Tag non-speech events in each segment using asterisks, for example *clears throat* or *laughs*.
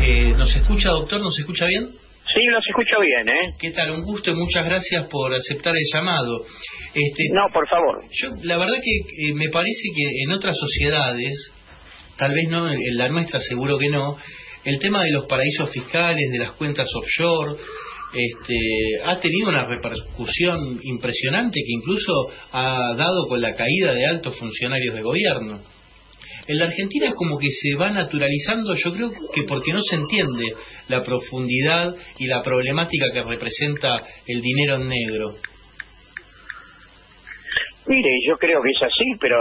Eh, ¿Nos escucha, doctor? ¿Nos escucha bien? Sí, los escucho bien, ¿eh? ¿Qué tal? Un gusto y muchas gracias por aceptar el llamado. Este, No, por favor. yo, la verdad que eh, me parece que en otras sociedades, tal vez no, en la nuestra seguro que no, el tema de los paraísos fiscales, de las cuentas offshore, este, ha tenido una repercusión impresionante que incluso ha dado con la caída de altos funcionarios de gobierno. En la Argentina es como que se va naturalizando, yo creo que porque no se entiende la profundidad y la problemática que representa el dinero en negro. Mire, yo creo que es así, pero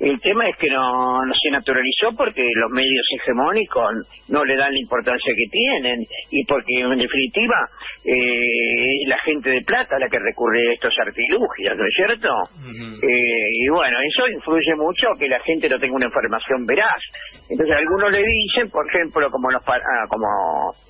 el tema es que no, no se naturalizó porque los medios hegemónicos no le dan la importancia que tienen y porque en definitiva eh, es la gente de plata la que recurre a estos artilugios, ¿no es cierto? Eh, y bueno, eso influye mucho que la gente no tenga una información veraz. Entonces algunos le dicen, por ejemplo, como los ah, como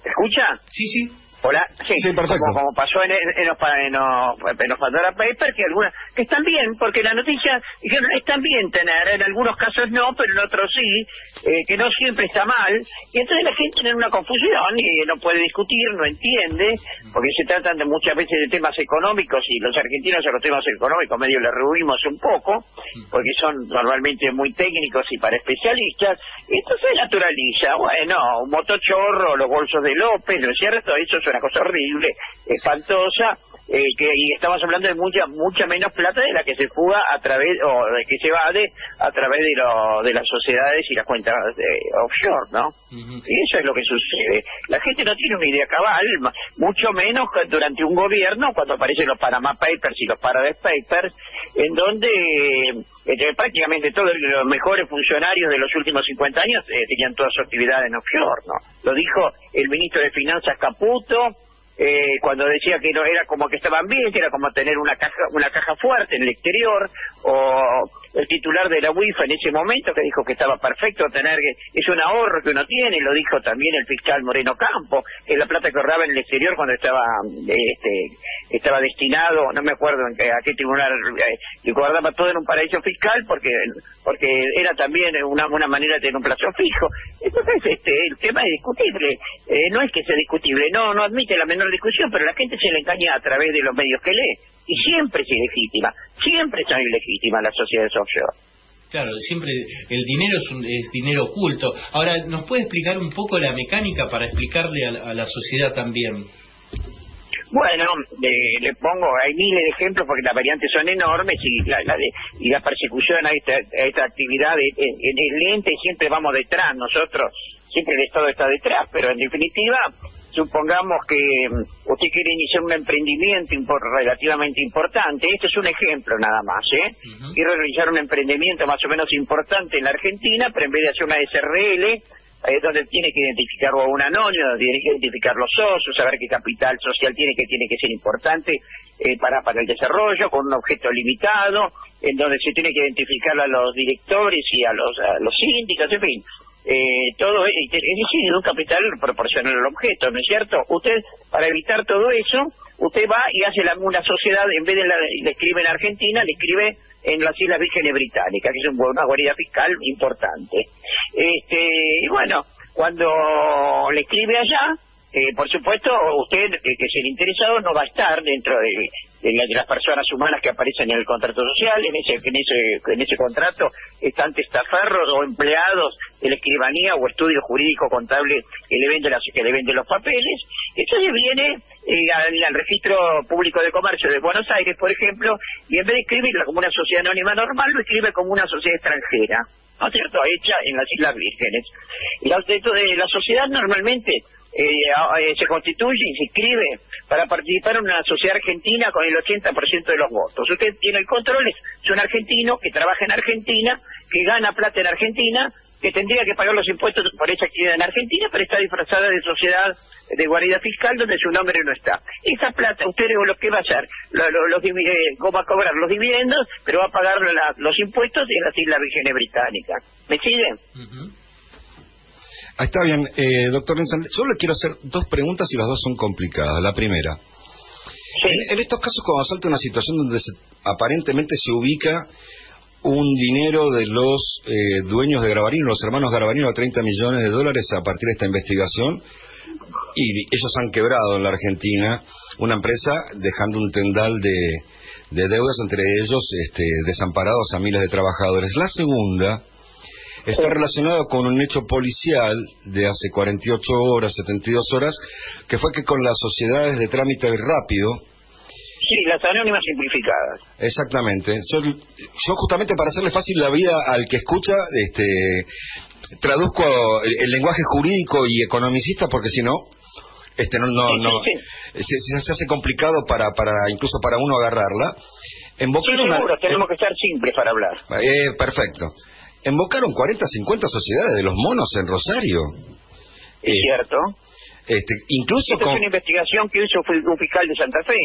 ¿escucha? Sí, sí. Hola, sí, Sí, perfecto. Como, como pasó en, en los, en los, en los Pandora Papers, que algunas, que están bien, porque la noticia, dijeron, están bien tener, en algunos casos no, pero en otros sí, eh, que no siempre está mal, y entonces la gente tiene una confusión y no puede discutir, no entiende, porque se tratan de muchas veces de temas económicos y los argentinos a los temas económicos medio le rehuimos un poco, porque son normalmente muy técnicos y para especialistas, y entonces naturaliza, bueno, un motochorro, los bolsos de López, ¿no es cierto? Eso es una cosa horrible, espantosa, eh, que y estamos hablando de mucha mucha menos plata de la que se fuga a través, o de que se evade a través de, lo, de las sociedades y las cuentas eh, offshore, ¿no? Y eso es lo que sucede. La gente no tiene una idea cabal, mucho menos durante un gobierno, cuando aparecen los Panama Papers y los Paradise Papers, en donde eh, prácticamente todos los mejores funcionarios de los últimos 50 años eh, tenían toda su actividad en offshore, ¿no? Lo dijo el ministro de Finanzas Caputo, eh, cuando decía que no era como que estaban bien, que era como tener una caja una caja fuerte en el exterior, o el titular de la UIFA en ese momento que dijo que estaba perfecto tener, es un ahorro que uno tiene, lo dijo también el fiscal Moreno Campo, que la plata que ahorraba en el exterior cuando estaba este estaba destinado, no me acuerdo en qué- a qué tribunal, eh, y guardaba todo en un paraíso fiscal porque porque era también una, una manera de tener un plazo fijo. Entonces, este, el tema es discutible, Eh, no es que sea discutible, no, no admite la menor discusión, pero la gente se le engaña a través de los medios que lee, y siempre es ilegítima, siempre son ilegítimas las sociedades offshore. Claro, siempre el dinero es, un, es dinero oculto. Ahora, ¿nos puede explicar un poco la mecánica para explicarle a, la- a la sociedad también? Bueno, eh, le pongo, hay miles de ejemplos porque las variantes son enormes y la, la de- y la persecución a esta, a esta actividad en, en el ente siempre vamos detrás, nosotros, siempre el Estado está detrás, pero en definitiva, supongamos que mm, usted quiere iniciar un emprendimiento impor- relativamente importante, este es un ejemplo nada más, ¿eh? Realizar un emprendimiento más o menos importante en la Argentina, pero en vez de hacer una SRL, es donde tiene que identificarlo a un anónimo, donde tiene que identificar los socios, saber qué capital social tiene que tiene que ser importante eh, para, para el desarrollo, con un objeto limitado, en donde se tiene que identificar a los directores y a los, a los síndicos, en fin. Eh, todo es, decir, un capital proporcional al objeto, ¿no es cierto? Usted, para evitar todo eso, usted va y hace la- una sociedad, en vez de la, le escribe en Argentina, le escribe en las Islas Vírgenes Británicas, que es un- una guarida fiscal importante. Este, y bueno, cuando le escribe allá, eh, por supuesto, usted, que es el interesado, no va a estar dentro de, de de las personas humanas que aparecen en el contrato social. En ese, en ese, en ese contrato están testaferros o empleados de la escribanía o estudio jurídico contable que le vende, las, que le vende los papeles. Entonces viene eh, al, registro público de comercio de Buenos Aires, por ejemplo, y en vez de escribirlo como una sociedad anónima normal, lo escribe como una sociedad extranjera. ¿no es cierto? Hecha en las Islas Vírgenes. Y la, de la sociedad normalmente eh, eh, se constituye y se inscribe para participar en una sociedad argentina con el 80% de los votos. Usted tiene el control, es, es un argentino que trabaja en Argentina, que gana plata en Argentina, que tendría que pagar los impuestos por esa actividad en Argentina, pero está disfrazada de sociedad de guarida fiscal donde su nombre no está. Esa plata, usted lo que va a hacer, lo, lo- los eh, va a cobrar los dividendos, pero va a pagar los impuestos en las Islas Vírgenes Británicas. ¿Me siguen? Ah, está bien, eh, doctor Nelson. Yo le quiero hacer dos preguntas y las dos son complicadas. La primera, Sí. en, en estos casos cuando salta una situación donde se- aparentemente se ubica un dinero de los eh, dueños de Grabarino, los hermanos Grabarino, a 30 millones de dólares a partir de esta investigación. Y ellos han quebrado en la Argentina una empresa dejando un tendal de, de deudas, entre ellos este, desamparados a miles de trabajadores. La segunda está relacionada con un hecho policial de hace 48 horas, 72 horas, que fue que con las sociedades de trámite rápido, Sí, las anónimas simplificadas. Exactamente. Yo, yo justamente para hacerle fácil la vida al que escucha, este, traduzco el, el lenguaje jurídico y economicista porque si no, este no no, Sí, sí, no sí. Se, se hace complicado para para incluso para uno agarrarla. A- seguro, tenemos que ser simples para hablar. eh, perfecto. Invocaron 40, 50 sociedades de los monos en Rosario. Es Eh, cierto. este, incluso Esta es con una investigación que hizo un fiscal de Santa Fe,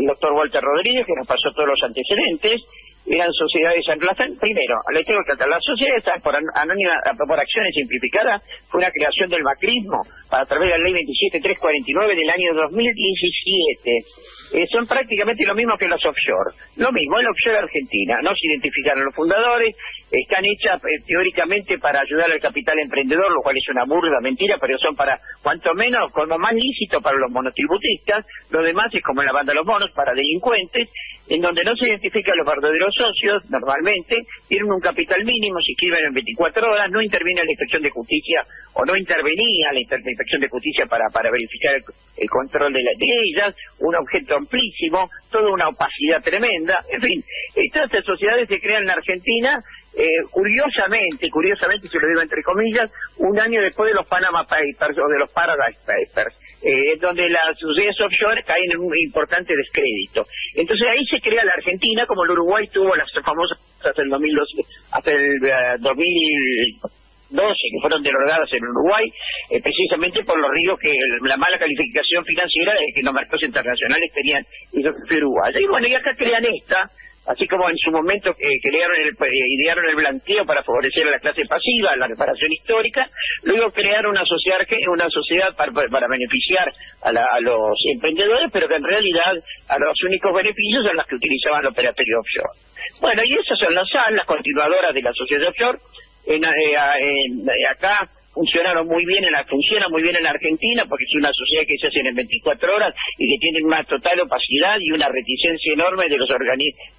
el doctor Walter Rodríguez, que nos pasó todos los antecedentes. Eran sociedades ancladas. Primero, le tengo que tratar. Las sociedades por, an- anónima, por acciones simplificadas fue una creación del macrismo a través de la ley 27349 del año 2017. Eh, son prácticamente lo mismo que los offshore. Lo mismo, el offshore argentina. No se identificaron los fundadores, están hechas eh, teóricamente para ayudar al capital emprendedor, lo cual es una burda mentira, pero son para, cuanto menos, como más lícito para los monotributistas, lo demás es como en la banda de los monos, para delincuentes, en donde no se identifican los verdaderos socios, normalmente, tienen un capital mínimo, se inscriben en 24 horas, no interviene la inspección de justicia, o no intervenía la inspección de justicia para, verificar el, control de, la, de ellas, un objeto amplísimo, toda una opacidad tremenda, en fin, estas sociedades se crean en Argentina, eh, curiosamente, curiosamente, se lo digo entre comillas, un año después de los Panama Papers o de los Paradise Papers, eh, donde las sociedades offshore caen en un importante descrédito. Entonces ahí se crea la Argentina, como el Uruguay tuvo las famosas hasta el 2012, hasta el eh, 2012 que fueron derogadas en Uruguay, eh, precisamente por los ríos que la mala calificación financiera de que los mercados internacionales tenían y Uruguay. Y bueno, y acá crean esta, así como en su momento eh, crearon el, eh, idearon el blanqueo para favorecer a la clase pasiva, la reparación histórica, luego crearon una sociedad, una sociedad para, para- beneficiar a, la- los emprendedores, pero que en realidad a los únicos beneficios son los que utilizaban el operatorio offshore. Bueno, y esas son las SAL, las continuadoras de la sociedad offshore. En, eh, en- eh, acá funcionaron muy bien, en la, funciona muy bien en la Argentina porque es una sociedad que se hace en 24 horas y que tiene una total opacidad y una reticencia enorme de los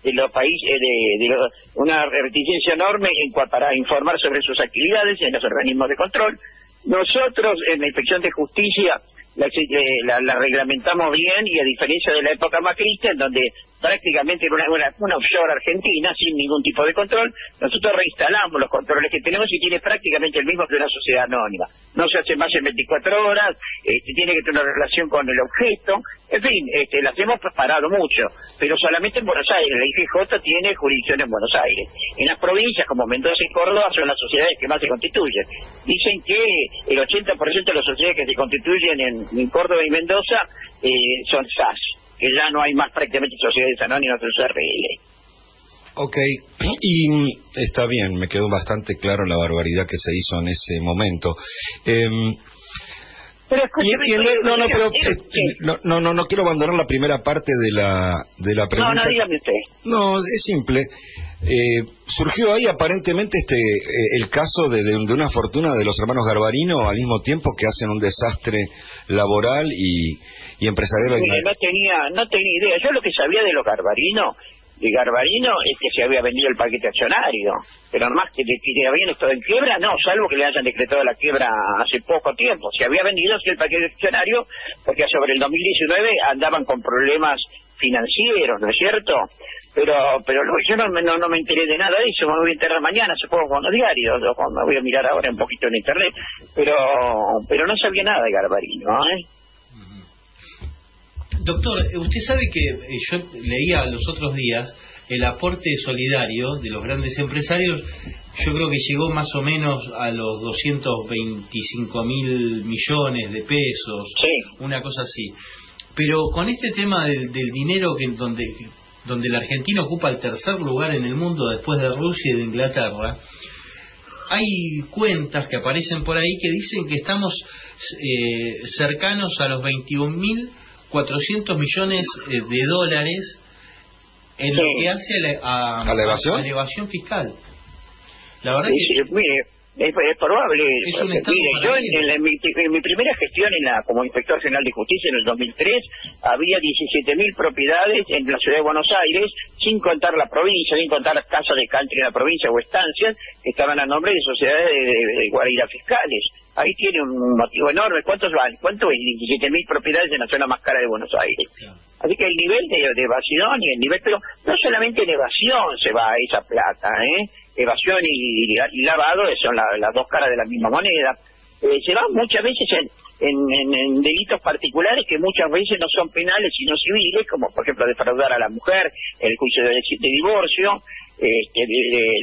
de los países, eh, de, de los- una reticencia enorme en para informar sobre sus actividades en los organismos de control. Nosotros en la Inspección de Justicia la, eh, la- la reglamentamos bien y a diferencia de la época macrista en donde prácticamente era una, una, una offshore argentina sin ningún tipo de control, nosotros reinstalamos los controles que tenemos y tiene prácticamente el mismo que una sociedad anónima. No se hace más en 24 horas, este, tiene que tener una relación con el objeto, en fin, este, las hemos preparado mucho, pero solamente en Buenos Aires. La IGJ tiene jurisdicción en Buenos Aires. En las provincias como Mendoza y Córdoba son las sociedades que más se constituyen. Dicen que el 80% de las sociedades que se constituyen en, en Córdoba y Mendoza eh, son SAS, que ya no hay más prácticamente sociedades anónimas de URL. Ok, *clears throat* y mm, está bien, me quedó bastante claro la barbaridad que se hizo en ese momento. Em, Pero y- y en no, no, pero eh, no, no, no, no quiero abandonar la primera parte de la de la no, pregunta. no, dígame usted. No, es simple. Eh, surgió ahí aparentemente este eh, el caso de, de- una fortuna de los hermanos Garbarino al mismo tiempo que hacen un desastre laboral y, empresarial. No tenía, no tenía idea. Yo lo que sabía de los Garbarino, de Garbarino, es que se había vendido el paquete accionario. Pero más que, que habían estado en quiebra, no, salvo que le hayan decretado la quiebra hace poco tiempo. Se había vendido el paquete accionario porque sobre el 2019 andaban con problemas financieros, ¿no es cierto? Pero pero lo- yo no, me- no, no me enteré de nada de eso, me voy a enterar mañana, supongo con los diarios, me voy a mirar ahora un poquito en internet, pero pero no sabía nada de Garbarino, ¿eh? Doctor, usted sabe que eh, yo leía los otros días el aporte solidario de los grandes empresarios, yo creo que llegó más o menos a los 225 mil millones de pesos, Sí. una cosa así. Pero con este tema del, del dinero que donde donde la Argentina ocupa el tercer lugar en el mundo después de Rusia y de Inglaterra, hay cuentas que aparecen por ahí que dicen que estamos eh, cercanos a los 21.400 millones eh, de dólares en lo que hace a, la, evasión? evasión fiscal. La verdad sí, que... Mire, es, probable. mire, yo en, mi, primera gestión en la, como inspector general de justicia en el 2003 había 17.000 propiedades en la ciudad de Buenos Aires, sin contar la provincia, sin contar las casas de country en la provincia o estancias que estaban a nombre de sociedades de, guaridas fiscales. Ahí tiene un motivo enorme. ¿Cuántos van? ¿Cuánto es? 17.000 propiedades en la zona más cara de Buenos Aires. Así que el nivel de, de evasión y el nivel, pero no solamente en evasión se va esa plata, ¿eh? Evasión y, lavado son las dos caras de la misma moneda. Eh, se van muchas veces en, en, delitos particulares que muchas veces no son penales sino civiles, como por ejemplo defraudar a la mujer, el juicio de, de divorcio, este,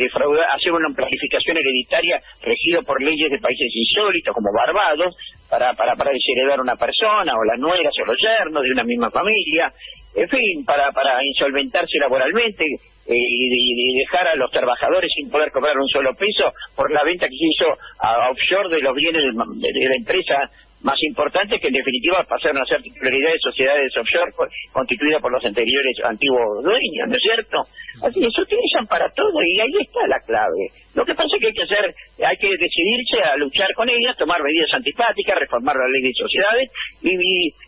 defraudar, hacer una planificación hereditaria regido por leyes de países insólitos como Barbados para, para, para desheredar a una persona o las nueras o los yernos de una misma familia, en fin, para, para insolventarse laboralmente eh, y, dejar a los trabajadores sin poder cobrar un solo peso por la venta que se hizo a, offshore de los bienes de, la empresa más importante que en definitiva pasaron a ser titularidad de sociedades offshore constituidas por los anteriores antiguos dueños, ¿no es cierto? Así que se utilizan para todo y ahí está la clave. Lo que pasa es que hay que hacer, hay que decidirse a luchar con ellas, tomar medidas antipáticas, reformar la ley de sociedades y,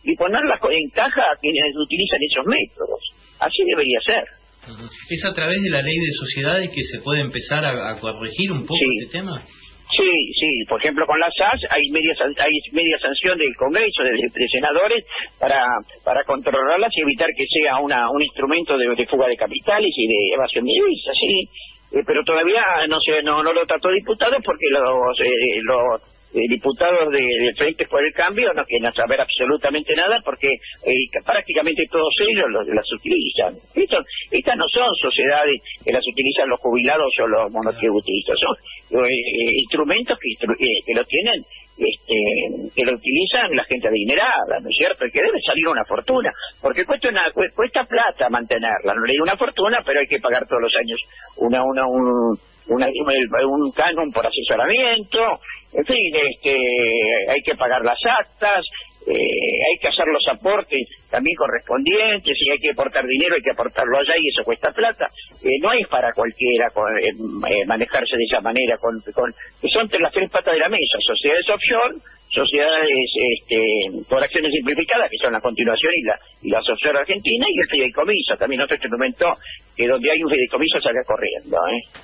y, ponerlas en caja a quienes utilizan esos métodos. Así debería ser. ¿Es a través de la ley de sociedades que se puede empezar a, corregir un poco este tema? Sí, sí, por ejemplo con la SAS hay media, hay media sanción del Congreso, de, senadores, para, para controlarlas y evitar que sea una, un instrumento de, fuga de capitales y de evasión de divisas, sí. Eh, pero todavía no sé, no, no lo trató diputado porque los, eh, los eh, diputados de, de, Frente por el Cambio no quieren saber absolutamente nada porque eh, prácticamente todos ellos las utilizan. estas no son sociedades que las utilizan los jubilados o los monotributistas, son eh, instrumentos que, que lo tienen este, que lo utilizan la gente adinerada, ¿no es cierto? Y que debe salir una fortuna, porque cuesta una, cuesta plata mantenerla, no le digo una fortuna, pero hay que pagar todos los años una, una, un, un canon por asesoramiento, en fin, este, hay que pagar las actas, eh, hay que hacer los aportes también correspondientes, y hay que aportar dinero, hay que aportarlo allá y eso cuesta plata. Eh, no es para cualquiera eh, manejarse de esa manera, con, con, son las tres patas de la mesa, sociedades offshore, sociedades este, por acciones simplificadas, que son la continuación y la, y la offshore argentina, y el fideicomiso, también otro instrumento que donde hay un fideicomiso salga corriendo.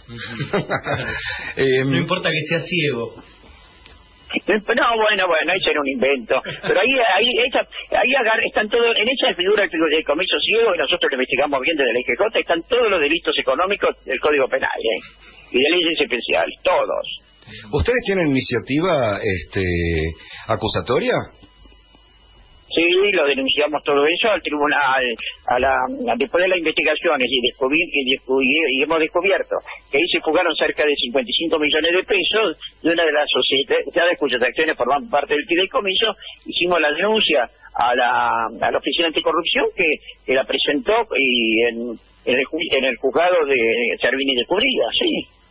*laughs* no importa que sea ciego. *laughs* No, bueno, bueno, ese era un invento. Pero ahí ahí están todos, en esa figura del comiso ciego, y nosotros lo investigamos bien desde la IGJ, están todos los delitos económicos del Código Penal, ¿eh? Y de leyes especiales, todos. ¿Ustedes tienen iniciativa este acusatoria? Sí, lo denunciamos todo eso al tribunal, a la, después de las investigaciones y, y, hemos descubierto que ahí se fugaron cerca de 55 millones de pesos de una de las sociedades cuyas acciones forman parte del fideicomiso, hicimos la denuncia a la, a la Oficina Anticorrupción que, la presentó y en, en, el, en el juzgado de Servini de Cubría, sí.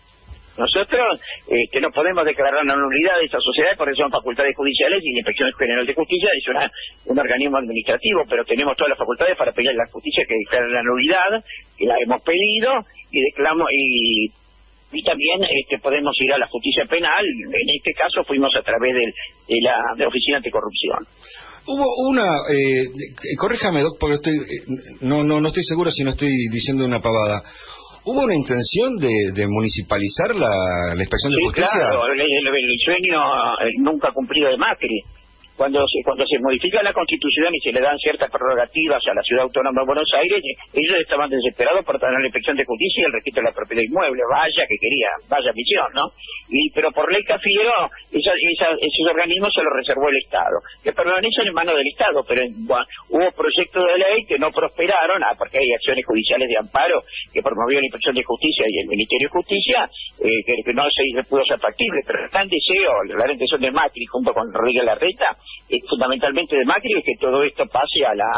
Nosotros este, no podemos declarar la nulidad de esa sociedad porque son facultades judiciales y la Inspección General de Justicia es una, un organismo administrativo, pero tenemos todas las facultades para pedir a la justicia que declare la nulidad, que la hemos pedido y declamo y y también este, podemos ir a la justicia penal. En este caso fuimos a través de la de Oficina Anticorrupción. Hubo una, eh, corríjame, Doc, porque estoy, eh, no, no, no estoy seguro si no estoy diciendo una pavada. ¿Hubo una intención de, municipalizar la, inspección de justicia? Claro, el, el, sueño eh, nunca cumplido de Macri cuando se, cuando se modifica la constitución y se le dan ciertas prerrogativas a la ciudad autónoma de Buenos Aires, ellos estaban desesperados por tener la inspección de justicia y el registro de la propiedad inmueble, vaya que quería, vaya misión, ¿no? Y, pero por ley Cafiero, esos organismos se los reservó el Estado, que permanecen en manos del Estado, pero hubo proyectos de ley que no prosperaron, ah, porque hay acciones judiciales de amparo que promovió la inspección de justicia y el Ministerio de Justicia, eh, que, no se pudo ser factible, pero gran deseo, la intención de Macri junto con Rodríguez Larreta eh, fundamentalmente de Macri que todo esto pase a la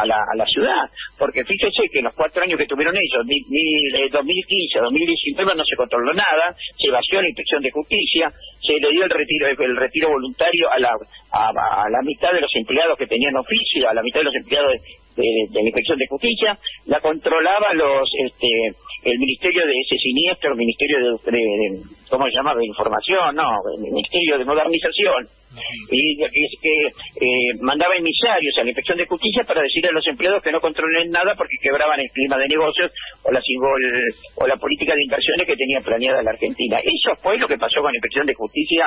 a la, a la ciudad, porque fíjese que en los cuatro años que tuvieron ellos, mil, mil, 2015 eh, 2019 no se controló nada, se vació la inspección de justicia, se le dio el retiro el retiro voluntario a la a, la mitad de los empleados que tenían oficio, a la mitad de los empleados de, de, la Inspección de Justicia, la controlaba los este, el Ministerio de ese siniestro, el Ministerio de, ¿cómo se llama?, de Información, no, el Ministerio de Modernización, y que, eh, mandaba emisarios a la Inspección de Justicia para decirle a los empleados que no controlen nada porque quebraban el clima de negocios o la, o la política de inversiones que tenía planeada la Argentina. Eso fue lo que pasó con la Inspección de Justicia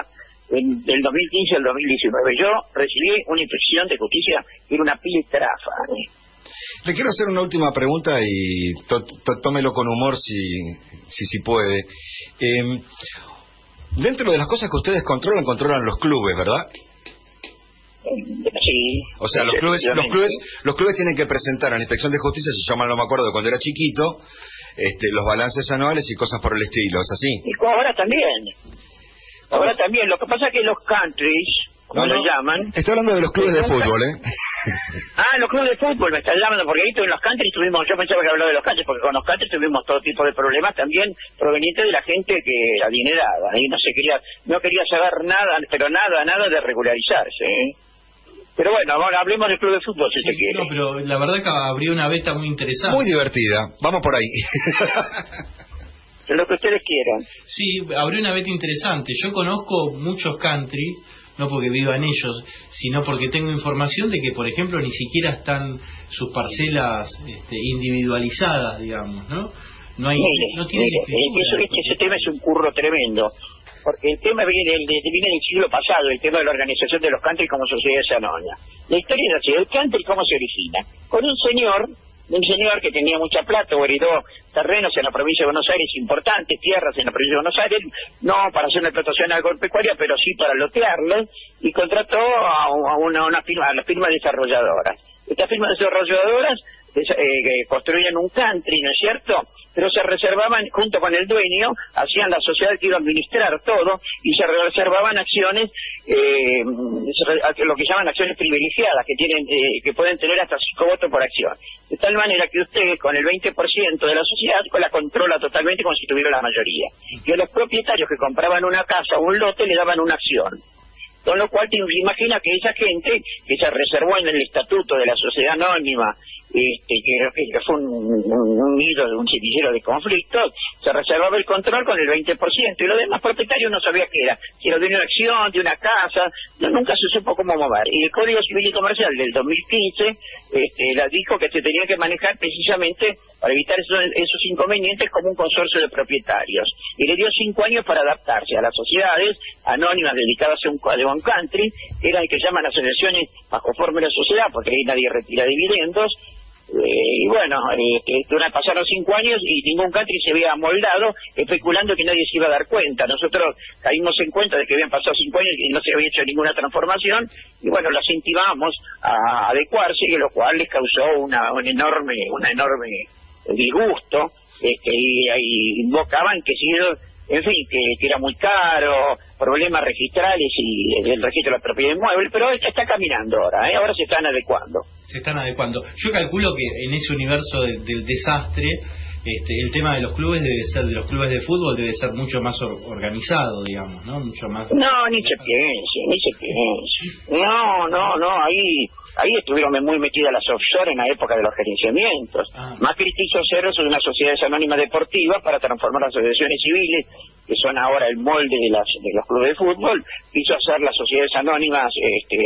en, del 2015 al 2019. Yo recibí una inspección de justicia que era una piltrafa. ¿eh? Le quiero hacer una última pregunta y tómelo con humor si, si, si puede. Eh, dentro de las cosas que ustedes controlan, controlan los clubes, ¿verdad? Sí. O sea, los clubes, los clubes, los clubes tienen que presentar a la Inspección de Justicia, se llama, no me acuerdo, cuando era chiquito, este, los balances anuales y cosas por el estilo, ¿es así? Y ahora también. Ahora también, lo que pasa es que los countries, como lo llaman... Está hablando de los clubes de fútbol, ¿eh? *laughs* ah, los clubes de fútbol me están llamando, porque ahí en los countries tuvimos, yo pensaba que hablaba de los countries, porque con los countries tuvimos todo tipo de problemas también provenientes de la gente que adinerada, y no se quería, no quería saber nada, pero nada, nada de regularizarse, ¿eh? Pero bueno, ahora hablemos del club de fútbol si se quiere. No, pero la verdad que abrió una beta muy interesante. Muy divertida. Vamos por ahí. *laughs* lo que ustedes quieran. Sí, abrió una beta interesante. Yo conozco muchos country, no porque viva en ellos, sino porque tengo información de que, por ejemplo, ni siquiera están sus parcelas este, individualizadas, digamos, ¿no? No hay, no tiene eso, ese tema es un curro tremendo, porque el tema viene del, viene del siglo pasado, el tema de la organización de los country como sociedades anónimas. La historia es así, el country cómo se origina, con un señor un señor que tenía mucha plata o heredó terrenos en la provincia de Buenos Aires importantes, tierras en la provincia de Buenos Aires, no para hacer una explotación agropecuaria, pero sí para lotearlo, y contrató a, una, una firma, a la firma desarrolladora. Estas firmas desarrolladoras eh, construían un country, ¿no es cierto?, pero se reservaban, junto con el dueño, hacían la sociedad que iba a administrar todo y se reservaban acciones, eh, lo que llaman acciones privilegiadas, que tienen eh, que pueden tener hasta cinco votos por acción. De tal manera que usted, con el 20% de la sociedad, la controla totalmente como si tuviera la mayoría. Y a los propietarios que compraban una casa o un lote le daban una acción. Con lo cual imagina que esa gente que se reservó en el estatuto de la sociedad anónima este, que, fue un, nido de un semillero de conflictos, se reservaba el control con el 20%, y los demás propietarios no sabía qué era, si era de una acción, de una casa, no, nunca se supo cómo mover. Y el Código Civil y Comercial del 2015 este, la dijo que se tenía que manejar precisamente para evitar esos, inconvenientes como un consorcio de propietarios. Y le dio cinco años para adaptarse a las sociedades anónimas dedicadas a un, de one country, eran que llaman asociaciones bajo forma de sociedad, porque ahí nadie retira dividendos, eh, y bueno, eh, pasaron cinco años y ningún country se había moldado, especulando que nadie se iba a dar cuenta. Nosotros caímos en cuenta de que habían pasado cinco años y no se había hecho ninguna transformación, y bueno, las intimamos a adecuarse, y lo cual les causó una, un enorme, una enorme disgusto, este, y, y invocaban que si en fin, que, era muy caro, problemas registrales y el registro de la propiedad inmueble, pero esto está caminando ahora, ¿eh? ahora se están adecuando. Se están adecuando. Yo calculo que en ese universo del desastre, este, el tema de los clubes debe ser, de los clubes de fútbol debe ser mucho más organizado, digamos, ¿no? Mucho más. No, ni se piense, ni se piense. No, no, no, ahí Ahí estuvieron muy metidas las offshore en la época de los gerenciamientos. Ah. Macri hacer eso de una sociedad anónima deportiva para transformar las asociaciones civiles, que son ahora el molde de, las, de los clubes de fútbol. Quiso hacer las sociedades anónimas, este,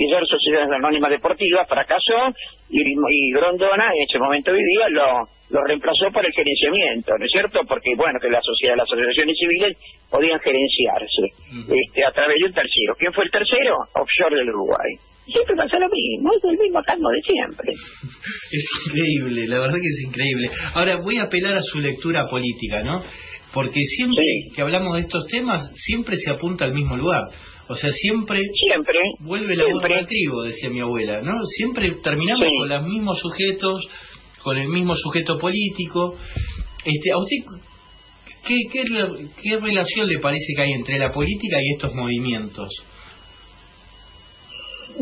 hacer sociedades anónimas deportivas, fracasó, y, y Grondona en ese momento vivía lo, lo reemplazó por el gerenciamiento, ¿no es cierto? Porque, bueno, que la sociedad, las asociaciones civiles podían gerenciarse este, a través de un tercero. ¿Quién fue el tercero? Offshore del Uruguay siempre pasa lo mismo, es el mismo calmo de siempre. Es increíble, la verdad que es increíble. Ahora voy a apelar a su lectura política, ¿no? Porque siempre que hablamos de estos temas, siempre se apunta al mismo lugar. O sea, siempre, siempre vuelve la al trigo, decía mi abuela, ¿no? Siempre terminamos con los mismos sujetos, con el mismo sujeto político. Este, ¿A usted qué, qué, qué relación le parece que hay entre la política y estos movimientos?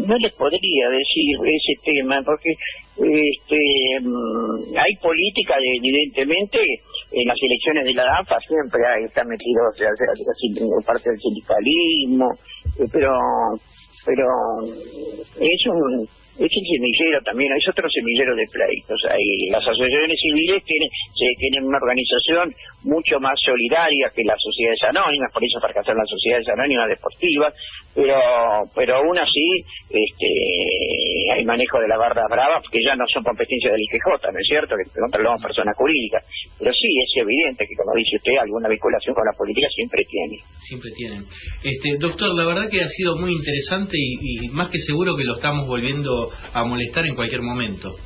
No les podría decir ese tema, porque este, mm, hay política, evidentemente, en las elecciones de la AFA siempre hay, están metidos o parte del sindicalismo, eh, pero pero es un es el semillero también, hay otro semillero de pleitos. Hay, las asociaciones civiles tienen, tienen una organización mucho más solidaria que las sociedades anónimas, por eso fracasaron las sociedades anónimas deportivas, pero pero aún así este, hay manejo de la barra brava, porque ya no son competencias del IGJ, ¿no es cierto? Que controlamos personas jurídicas. Pero sí, es evidente que, como dice usted, alguna vinculación con la política siempre tiene. Siempre tienen. Este, doctor, la verdad que ha sido muy interesante y, y más que seguro que lo estamos volviendo a molestar en cualquier momento.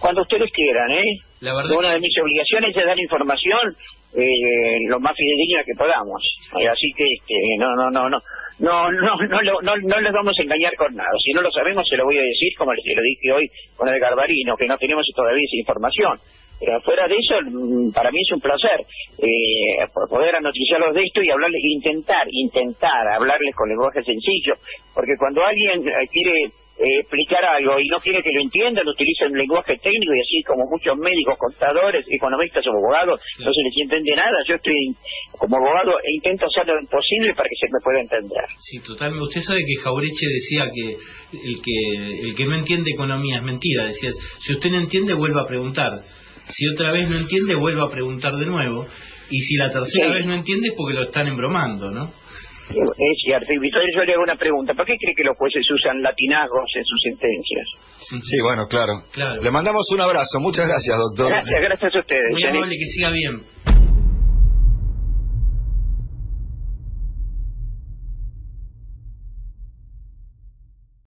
Cuando ustedes quieran, ¿eh? La verdad Una de mis obligaciones es dar información eh, lo más fidedigna que podamos. Eh, así que este, no, no, no, no. No, no, no, no, no, no les vamos a engañar con nada. Si no lo sabemos, se lo voy a decir, como les lo dije hoy con el Garbarino, que no tenemos todavía esa información. Pero fuera de eso, mm, para mí es un placer eh, poder anoticiarlos de esto y hablarles, intentar, intentar hablarles con lenguaje sencillo, porque cuando alguien eh, quiere eh, explicar algo y no quiere que lo entiendan, utiliza un lenguaje técnico y así como muchos médicos, contadores, economistas o abogados, no se les entiende nada. Yo estoy como abogado e intento hacer lo imposible para que se me pueda entender. Sí, totalmente. Usted sabe que Jaureche decía que el que el que no entiende economía es mentira. Decía, si usted no entiende, vuelva a preguntar. Si otra vez no entiende, vuelva a preguntar de nuevo. Y si la tercera vez no entiende es porque lo están embromando, ¿no? Es cierto. Y yo le hago una pregunta. ¿Por qué cree que los jueces usan latinazgos en sus sentencias? Sí, bueno, claro. Le mandamos un abrazo. Muchas gracias, doctor. Gracias, gracias a ustedes. Muy amable, que siga bien.